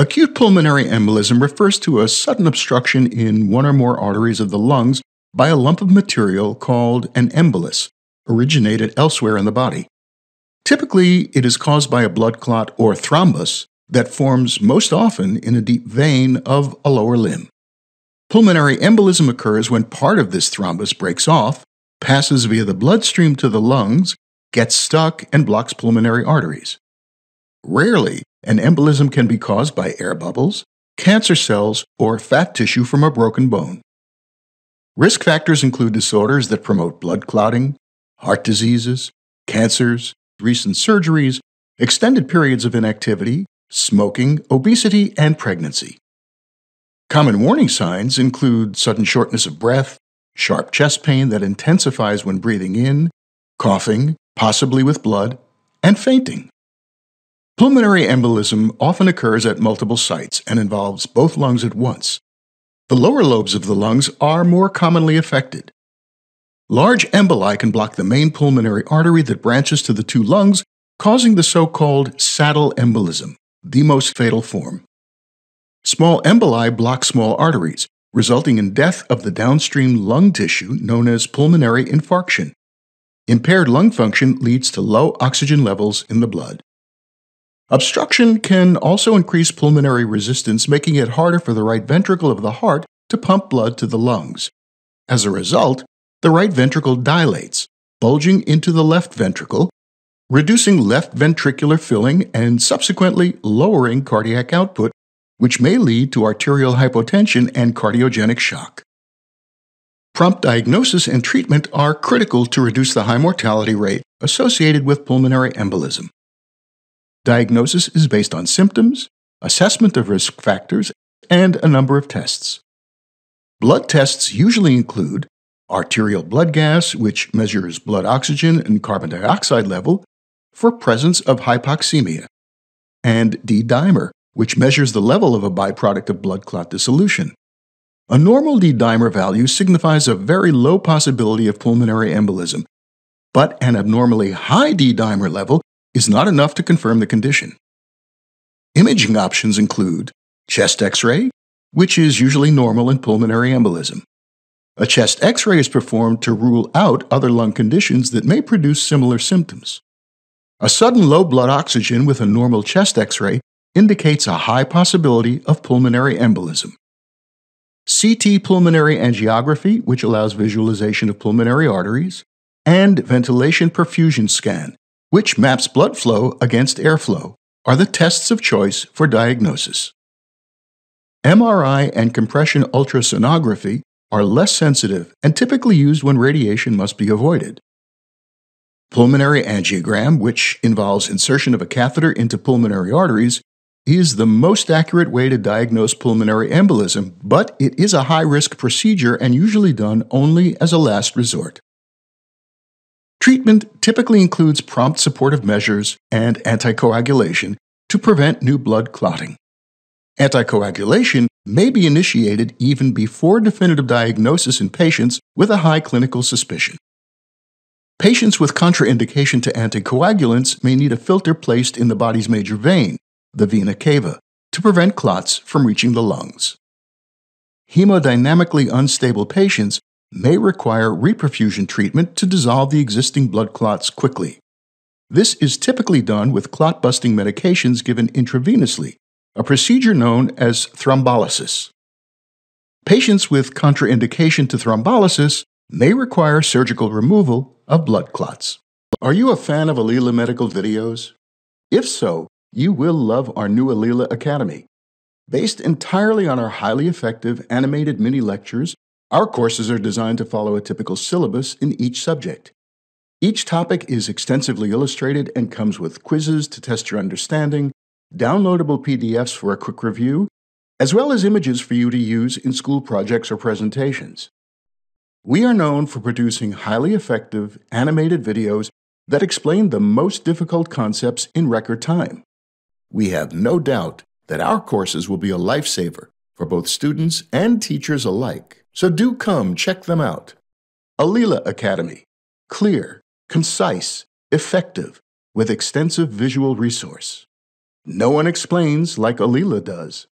Acute pulmonary embolism refers to a sudden obstruction in one or more arteries of the lungs by a lump of material called an embolus, originated elsewhere in the body. Typically, it is caused by a blood clot or thrombus that forms most often in a deep vein of a lower limb. Pulmonary embolism occurs when part of this thrombus breaks off, passes via the bloodstream to the lungs, gets stuck, and blocks pulmonary arteries. Rarely, an embolism can be caused by air bubbles, cancer cells, or fat tissue from a broken bone. Risk factors include disorders that promote blood clotting, heart diseases, cancers, recent surgeries, extended periods of inactivity, smoking, obesity, and pregnancy. Common warning signs include sudden shortness of breath, sharp chest pain that intensifies when breathing in, coughing, possibly with blood, and fainting. Pulmonary embolism often occurs at multiple sites and involves both lungs at once. The lower lobes of the lungs are more commonly affected. Large emboli can block the main pulmonary artery that branches to the two lungs, causing the so called saddle embolism, the most fatal form. Small emboli block small arteries, resulting in death of the downstream lung tissue known as pulmonary infarction. Impaired lung function leads to low oxygen levels in the blood. Obstruction can also increase pulmonary resistance, making it harder for the right ventricle of the heart to pump blood to the lungs. As a result, the right ventricle dilates, bulging into the left ventricle, reducing left ventricular filling and subsequently lowering cardiac output, which may lead to arterial hypotension and cardiogenic shock. Prompt diagnosis and treatment are critical to reduce the high mortality rate associated with pulmonary embolism. Diagnosis is based on symptoms, assessment of risk factors, and a number of tests. Blood tests usually include arterial blood gas, which measures blood oxygen and carbon dioxide level for presence of hypoxemia, and D dimer, which measures the level of a byproduct of blood clot dissolution. A normal D dimer value signifies a very low possibility of pulmonary embolism, but an abnormally high D dimer level is not enough to confirm the condition. Imaging options include chest x ray, which is usually normal in pulmonary embolism, a chest x ray is performed to rule out other lung conditions that may produce similar symptoms. A sudden low blood oxygen with a normal chest x ray indicates a high possibility of pulmonary embolism. CT pulmonary angiography, which allows visualization of pulmonary arteries, and ventilation perfusion scan, which maps blood flow against airflow, are the tests of choice for diagnosis. MRI and compression ultrasonography are less sensitive and typically used when radiation must be avoided. Pulmonary angiogram, which involves insertion of a catheter into pulmonary arteries, is the most accurate way to diagnose pulmonary embolism, but it is a high risk procedure and usually done only as a last resort. Treatment typically includes prompt supportive measures and anticoagulation to prevent new blood clotting. Anticoagulation may be initiated even before definitive diagnosis in patients with a high clinical suspicion. Patients with contraindication to anticoagulants may need a filter placed in the body's major vein, the vena cava, to prevent clots from reaching the lungs. Hemodynamically unstable patients may require reperfusion treatment to dissolve the existing blood clots quickly. This is typically done with clot busting medications given intravenously, a procedure known as thrombolysis. Patients with contraindication to thrombolysis may require surgical removal of blood clots. Are you a fan of Alila Medical videos? If so, you will love our new Alila Academy. Based entirely on our highly effective animated mini lectures, our courses are designed to follow a typical syllabus in each subject. Each topic is extensively illustrated and comes with quizzes to test your understanding, downloadable PDFs for a quick review, as well as images for you to use in school projects or presentations. We are known for producing highly effective animated videos that explain the most difficult concepts in record time. We have no doubt that our courses will be a lifesaver for both students and teachers alike. So do come check them out. Alila Academy. Clear, concise, effective, with extensive visual resource. No one explains like Alila does.